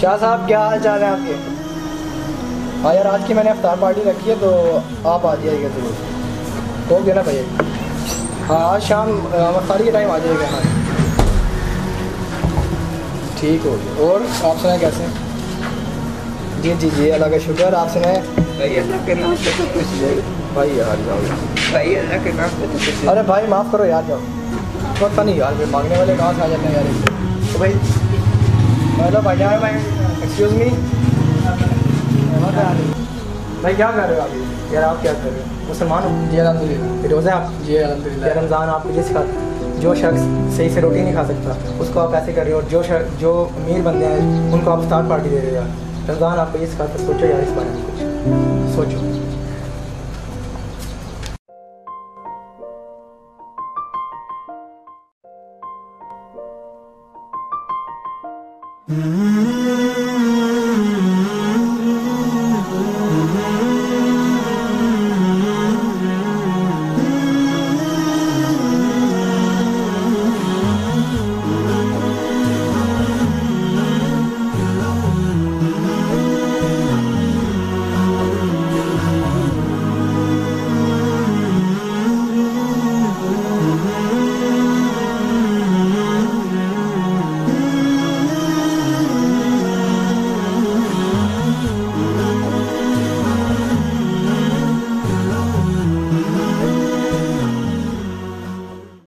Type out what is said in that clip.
शाह साहब क्या हाल चाल है आपके? हाँ यार आज की मैंने अफ्तार पार्टी रखी है तो आप आ जाइएगा ज़रूर। हो गया ना भैया हाँ आज शाम अफ्तारी के टाइम आ जाइएगा हाँ। ठीक हो गया। और आप सुनाए कैसे? जी जी जी अल्लाह का शुक्र आप सुनाए? भाई अल्लाह के नाम पे तो कुछ दे भाई यार जाओ। भाई अल्लाह के नाम तो कुछ अरे भाई माफ़ करो यार जाओ। बहुत फनी यार मांगने वाले कहाँ से आ जाते हैं यार तो भाई हेलो यार भाई एक्सक्यूज़ मी भाई क्या कर रहे हो आप? यार आप क्या कर रहे हो? मुसलमान जी अलहमदिल्ला रोज़े आप जी अलहमदिल्ला रमज़ान आप मुझे सिखाते जो शख्स सही से रोटी नहीं खा सकता उसको आप ऐसे कर रहे हो और जो शख्स जो अमीर बंदे हैं उनको आप स्टार पार्टी दे रहे हो यार। रमज़ान आपको ये सिखाते सोचो यार इस बारे में कुछ। सोचो। Mm-hmm.